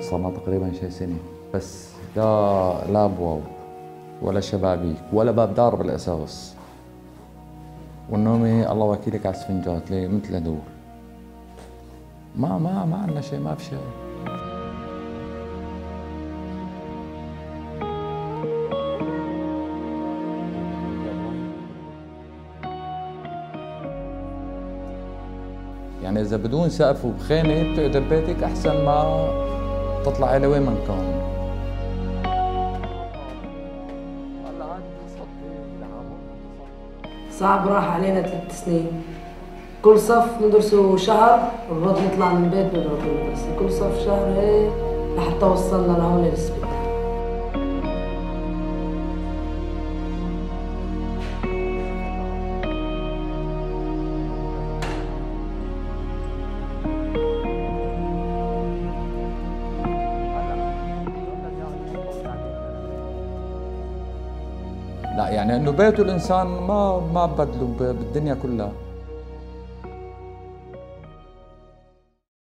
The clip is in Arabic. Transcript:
صار تقريبا شي سنة. بس لا لا ابواب ولا شبابيك ولا باب دار بالأساس. والنومي الله وكيلك على السفنجات ليه؟ مثل هدول. ما ما ما عندنا شيء ما في شيء. يعني إذا بدون سقف وبخانه بتقعد ببيتك أحسن ما تطلع على وين ما كان صعب راح علينا ثلاث سنين. كل صف ندرسه شهر ونرد نطلع من البيت المدرسة كل صف شهر هيك لحتى وصلنا لهون للسبيطار لا يعني إنه بيته الإنسان ما ما بدله بالدنيا كلها.